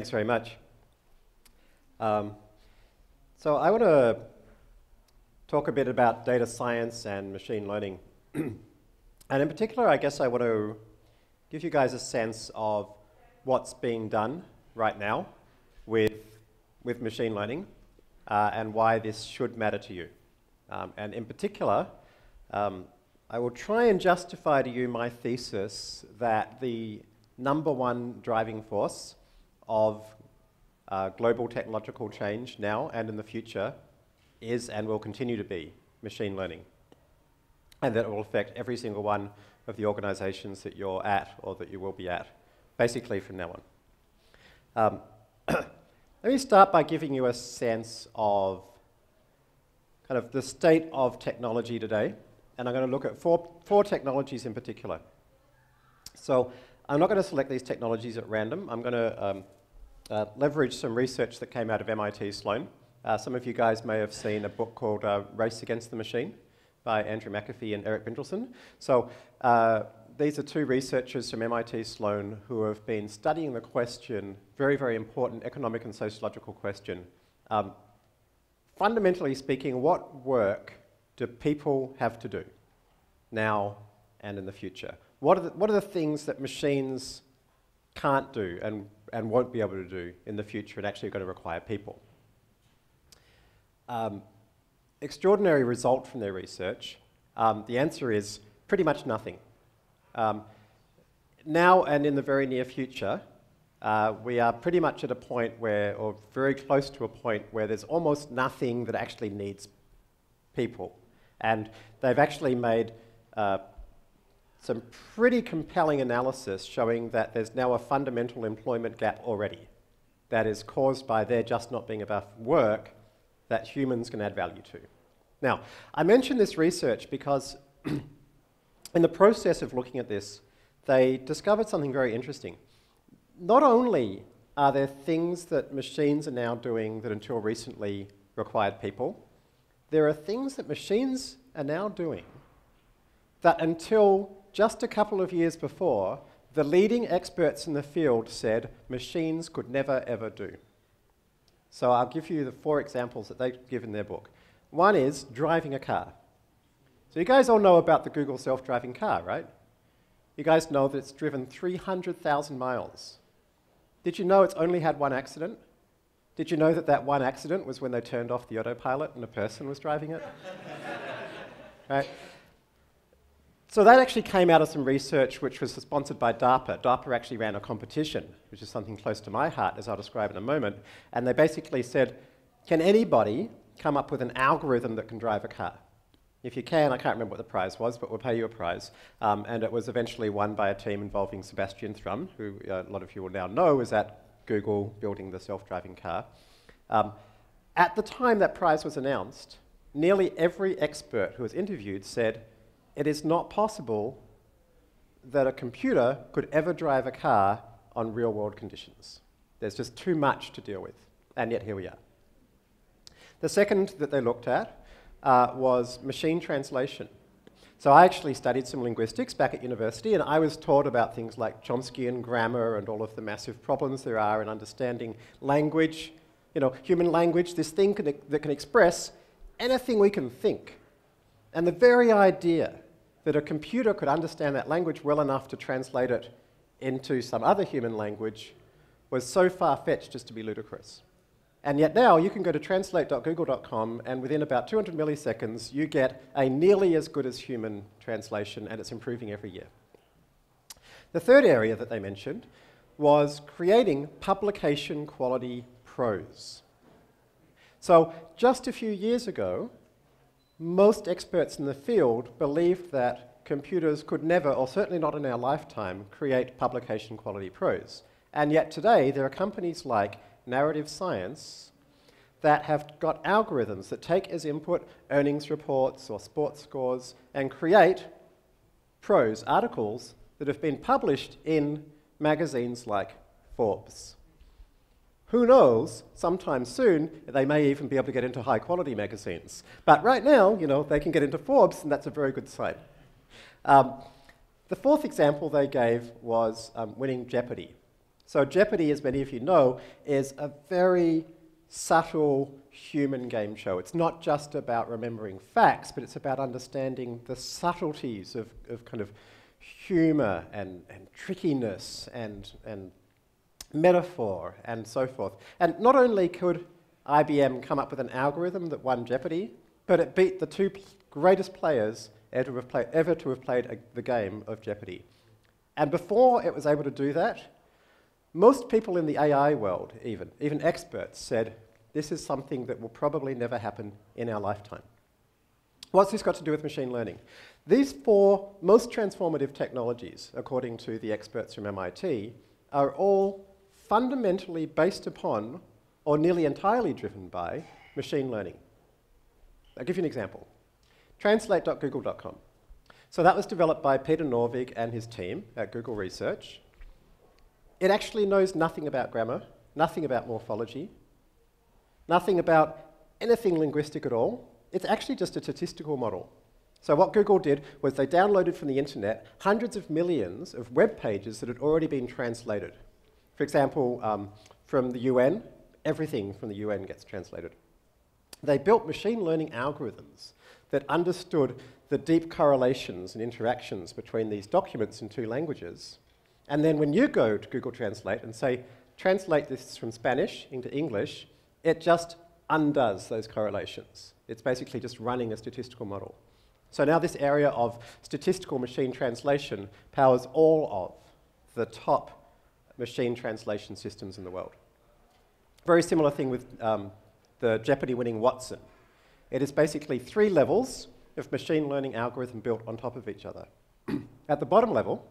Thanks very much. Um, so I want to talk a bit about data science and machine learning. and in particular, I guess I want to give you guys a sense of what's being done right now with, with machine learning uh, and why this should matter to you. Um, and in particular, um, I will try and justify to you my thesis that the number one driving force of uh, global technological change now and in the future is and will continue to be machine learning. And that it will affect every single one of the organizations that you're at or that you will be at, basically from now on. Um, let me start by giving you a sense of kind of the state of technology today. And I'm going to look at four, four technologies in particular. So I'm not going to select these technologies at random. I'm going to um, uh, leverage some research that came out of MIT Sloan. Uh, some of you guys may have seen a book called uh, Race Against the Machine by Andrew McAfee and Erik Brynjolfsson. So uh, these are two researchers from MIT Sloan who have been studying the question, very, very important economic and sociological question. Um, fundamentally speaking, what work do people have to do now and in the future? What are the, what are the things that machines can't do and, and won't be able to do in the future and actually going to require people? Um, extraordinary result from their research. Um, the answer is pretty much nothing. Um, now and in the very near future, uh, we are pretty much at a point where, or very close to a point where there's almost nothing that actually needs people. And they've actually made uh, some pretty compelling analysis showing that there's now a fundamental employment gap already that is caused by there just not being enough work that humans can add value to. Now, I mention this research because in the process of looking at this, they discovered something very interesting. Not only are there things that machines are now doing that until recently required people, there are things that machines are now doing that until just a couple of years before, the leading experts in the field said machines could never ever do. So I'll give you the four examples that they give in their book. One is driving a car. So you guys all know about the Google self-driving car, right? You guys know that it's driven 300,000 miles. Did you know it's only had one accident? Did you know that that one accident was when they turned off the autopilot and a person was driving it? right? So that actually came out of some research which was sponsored by DARPA. DARPA actually ran a competition, which is something close to my heart, as I'll describe in a moment. And they basically said, can anybody come up with an algorithm that can drive a car? If you can, I can't remember what the prize was, but we'll pay you a prize. Um, and it was eventually won by a team involving Sebastian Thrun, who uh, a lot of you will now know is at Google building the self-driving car. Um, at the time that prize was announced, nearly every expert who was interviewed said, it is not possible that a computer could ever drive a car on real world conditions. There's just too much to deal with, and yet here we are. The second that they looked at uh, was machine translation. So I actually studied some linguistics back at university, and I was taught about things like Chomskyan grammar and all of the massive problems there are in understanding language, you know, human language, this thing can, that can express anything we can think. And the very idea that a computer could understand that language well enough to translate it into some other human language was so far-fetched as to be ludicrous. And yet now you can go to translate.google.com and within about 200 milliseconds you get a nearly as good as human translation and it's improving every year. The third area that they mentioned was creating publication quality prose. So just a few years ago, most experts in the field believed that computers could never, or certainly not in our lifetime, create publication quality prose. And yet today, there are companies like Narrative Science that have got algorithms that take as input earnings reports or sports scores and create prose articles that have been published in magazines like Forbes. Who knows, sometime soon, they may even be able to get into high quality magazines. But right now, you know, they can get into Forbes, and that's a very good sign. Um, the fourth example they gave was um, winning Jeopardy. So Jeopardy, as many of you know, is a very subtle human game show. It's not just about remembering facts, but it's about understanding the subtleties of, of kind of humor and, and trickiness and, and metaphor and so forth. And not only could IBM come up with an algorithm that won Jeopardy, but it beat the two greatest players ever to have, ever to have played a, the game of Jeopardy. And before it was able to do that, most people in the AI world, even, even experts, said this is something that will probably never happen in our lifetime. What's this got to do with machine learning? These four most transformative technologies, according to the experts from MIT, are all fundamentally based upon, or nearly entirely driven by, machine learning. I'll give you an example. Translate.google.com. So that was developed by Peter Norvig and his team at Google Research. It actually knows nothing about grammar, nothing about morphology, nothing about anything linguistic at all. It's actually just a statistical model. So what Google did was they downloaded from the internet hundreds of millions of web pages that had already been translated. For example, um, from the UN, everything from the UN gets translated. They built machine learning algorithms that understood the deep correlations and interactions between these documents in two languages and then when you go to Google Translate and say, translate this from Spanish into English, it just undoes those correlations. It's basically just running a statistical model. So now this area of statistical machine translation powers all of the top machine translation systems in the world. Very similar thing with um, the Jeopardy winning Watson. It is basically three levels of machine learning algorithm built on top of each other. At the bottom level,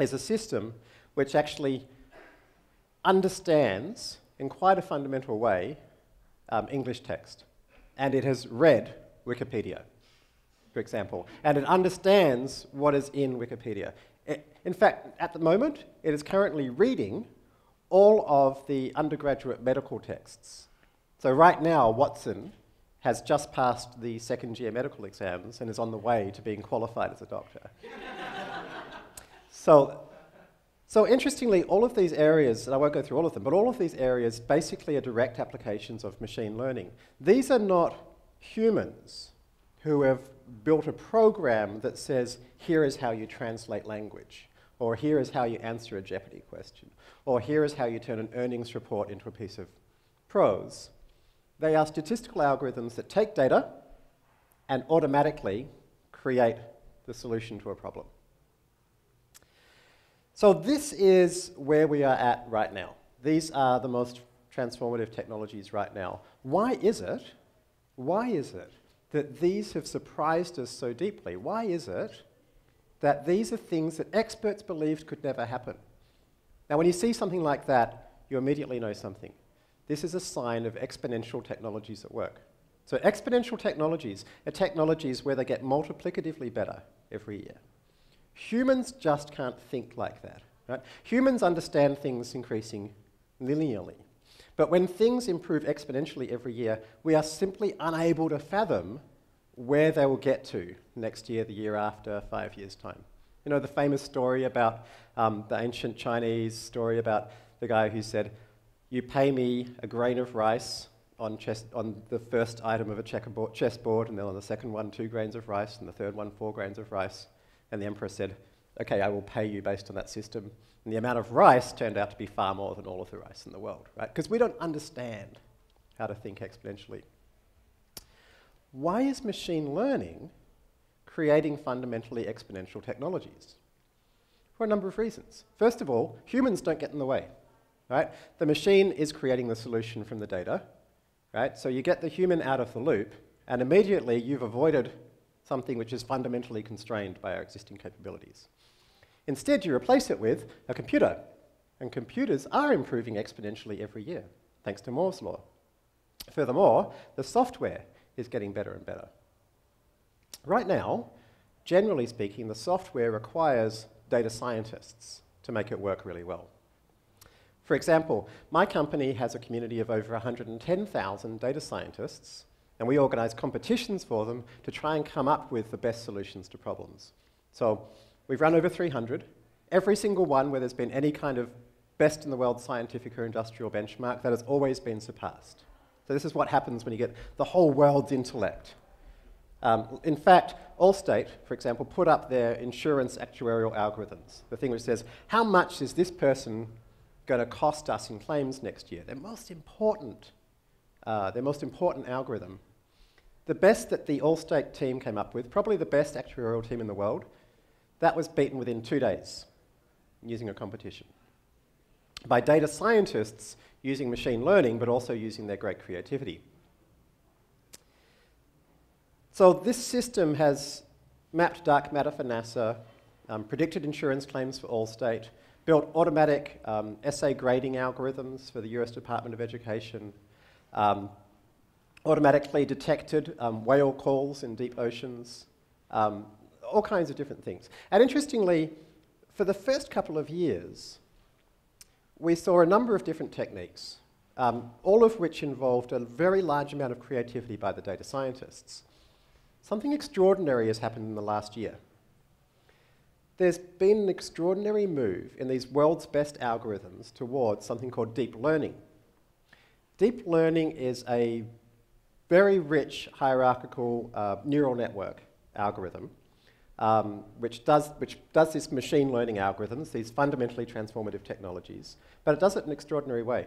is a system which actually understands, in quite a fundamental way, um, English text. And it has read Wikipedia, for example, and it understands what is in Wikipedia. In fact, at the moment, it is currently reading all of the undergraduate medical texts. So right now, Watson has just passed the second year medical exams and is on the way to being qualified as a doctor. So, so interestingly, all of these areas, and I won't go through all of them, but all of these areas basically are direct applications of machine learning. These are not humans who have built a program that says, here is how you translate language, or here is how you answer a Jeopardy question, or here is how you turn an earnings report into a piece of prose. They are statistical algorithms that take data and automatically create the solution to a problem. So this is where we are at right now. These are the most transformative technologies right now. Why is it, why is it that these have surprised us so deeply? Why is it that these are things that experts believed could never happen? Now, when you see something like that, you immediately know something. This is a sign of exponential technologies at work. So exponential technologies are technologies where they get multiplicatively better every year. Humans just can't think like that. Right? Humans understand things increasing linearly. But when things improve exponentially every year, we are simply unable to fathom where they will get to next year, the year after, five years' time. You know, the famous story about um, the ancient Chinese story about the guy who said, You pay me a grain of rice on, chess, on the first item of a chessboard, and then on the second one, two grains of rice, and the third one, four grains of rice. And the emperor said, okay, I will pay you based on that system. And the amount of rice turned out to be far more than all of the rice in the world, right? Because we don't understand how to think exponentially. Why is machine learning creating fundamentally exponential technologies? For a number of reasons. First of all, humans don't get in the way, right? The machine is creating the solution from the data, right? So you get the human out of the loop, and immediately you've avoided something which is fundamentally constrained by our existing capabilities. Instead, you replace it with a computer, and computers are improving exponentially every year, thanks to Moore's law. Furthermore, the software is getting better and better. Right now, generally speaking, the software requires data scientists to make it work really well. For example, my company has a community of over 110,000 data scientists and we organize competitions for them to try and come up with the best solutions to problems. So we've run over 300. Every single one where there's been any kind of best in the world scientific or industrial benchmark that has always been surpassed. So this is what happens when you get the whole world's intellect. Um, in fact, Allstate, for example, put up their insurance actuarial algorithms, the thing which says, how much is this person going to cost us in claims next year? Their most important, uh, their most important algorithm. The best that the Allstate team came up with, probably the best actuarial team in the world, that was beaten within two days using a competition by data scientists using machine learning, but also using their great creativity. So this system has mapped dark matter for NASA, um, predicted insurance claims for Allstate, built automatic um, essay grading algorithms for the US Department of Education, um, automatically detected um, whale calls in deep oceans, um, all kinds of different things. And interestingly, for the first couple of years, we saw a number of different techniques, um, all of which involved a very large amount of creativity by the data scientists. Something extraordinary has happened in the last year. There's been an extraordinary move in these world's best algorithms towards something called deep learning. Deep learning is a very rich hierarchical uh, neural network algorithm um, which, does, which does this machine learning algorithms, these fundamentally transformative technologies, but it does it in an extraordinary way.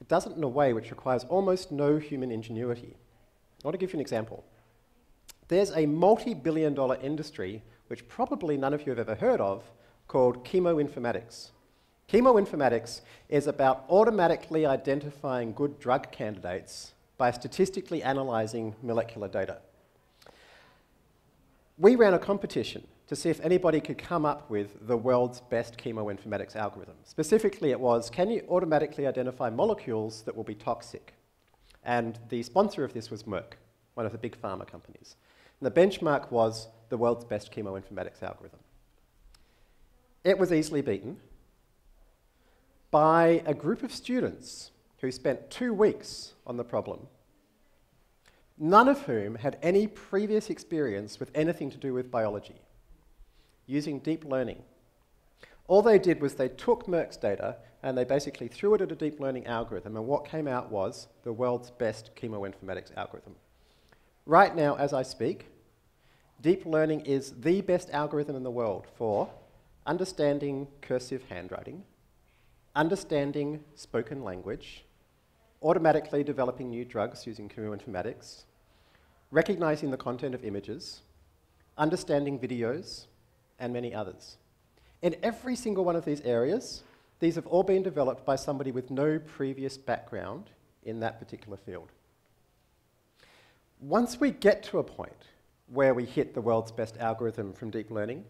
It does it in a way which requires almost no human ingenuity. I want to give you an example. There's a multi-billion dollar industry, which probably none of you have ever heard of, called chemoinformatics. Chemoinformatics is about automatically identifying good drug candidates by statistically analyzing molecular data we ran a competition to see if anybody could come up with the world's best chemoinformatics algorithm. Specifically, it was, can you automatically identify molecules that will be toxic? And the sponsor of this was Merck, one of the big pharma companies. And the benchmark was the world's best chemoinformatics algorithm. It was easily beaten by a group of students who spent two weeks on the problem none of whom had any previous experience with anything to do with biology, using deep learning. All they did was they took Merck's data and they basically threw it at a deep learning algorithm, and what came out was the world's best chemoinformatics algorithm. Right now, as I speak, deep learning is the best algorithm in the world for understanding cursive handwriting, understanding spoken language, automatically developing new drugs using chemoinformatics, recognizing the content of images, understanding videos, and many others. In every single one of these areas, these have all been developed by somebody with no previous background in that particular field. Once we get to a point where we hit the world's best algorithm from deep learning,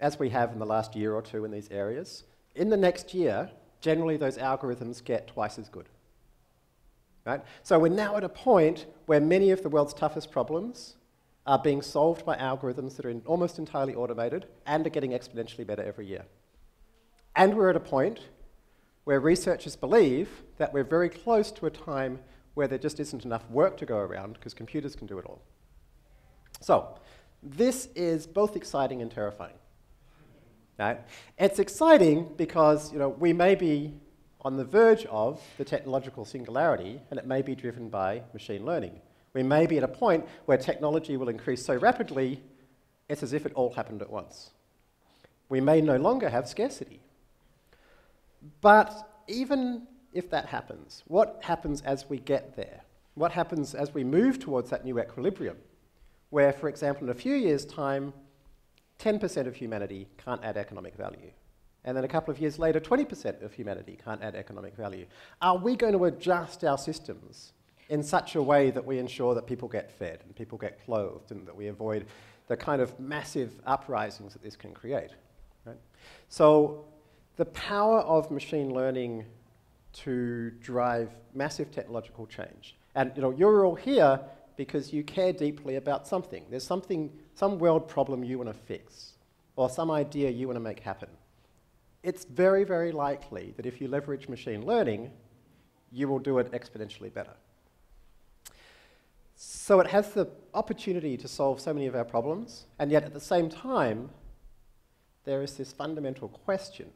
as we have in the last year or two in these areas, in the next year, generally those algorithms get twice as good. Right? So we're now at a point where many of the world's toughest problems are being solved by algorithms that are almost entirely automated and are getting exponentially better every year. And we're at a point where researchers believe that we're very close to a time where there just isn't enough work to go around because computers can do it all. So, this is both exciting and terrifying. Right? It's exciting because you know, we may be on the verge of the technological singularity, and it may be driven by machine learning. We may be at a point where technology will increase so rapidly, it's as if it all happened at once. We may no longer have scarcity. But even if that happens, what happens as we get there? What happens as we move towards that new equilibrium, where, for example, in a few years' time, 10% of humanity can't add economic value? And then a couple of years later, 20% of humanity can't add economic value. Are we going to adjust our systems in such a way that we ensure that people get fed and people get clothed and that we avoid the kind of massive uprisings that this can create? Right? So the power of machine learning to drive massive technological change. And you know, you're all here because you care deeply about something. There's something, some world problem you want to fix, or some idea you want to make happen it's very, very likely that if you leverage machine learning, you will do it exponentially better. So it has the opportunity to solve so many of our problems, and yet at the same time, there is this fundamental question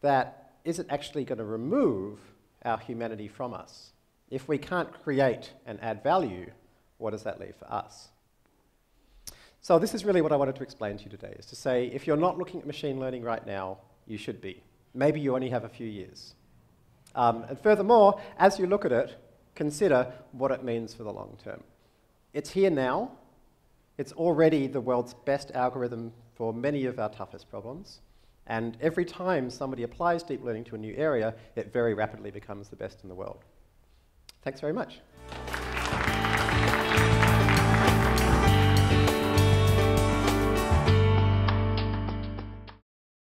that is it actually going to remove our humanity from us? If we can't create and add value, what does that leave for us? So this is really what I wanted to explain to you today, is to say if you're not looking at machine learning right now, you should be. Maybe you only have a few years. Um, and furthermore, as you look at it, consider what it means for the long term. It's here now. It's already the world's best algorithm for many of our toughest problems. And every time somebody applies deep learning to a new area, it very rapidly becomes the best in the world. Thanks very much.